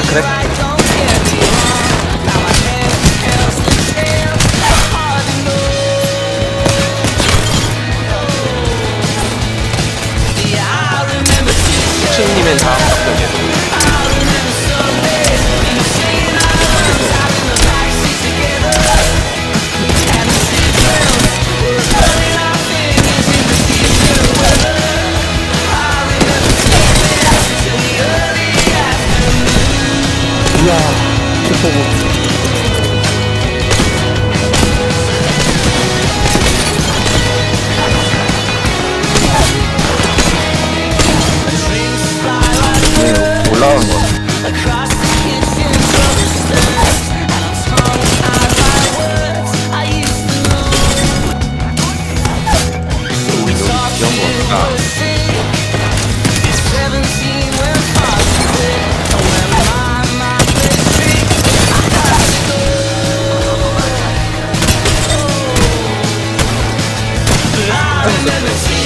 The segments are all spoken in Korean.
뺐다 그래? 슈님은 다 네, 올라오는 거. 여기 귀여운 거 같다. Tennessee.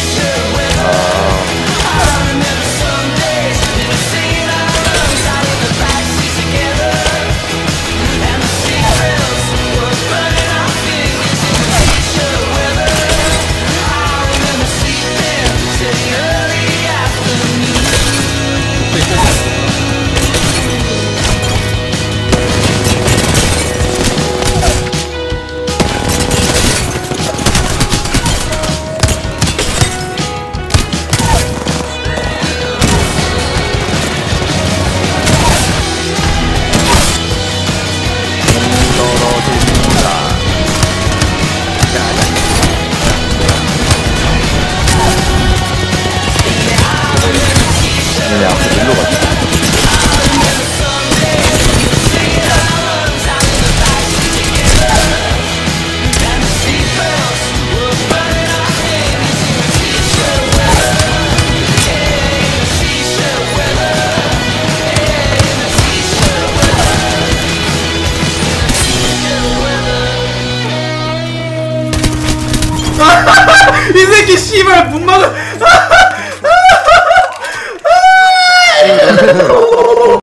이 새끼 씨발 문 막아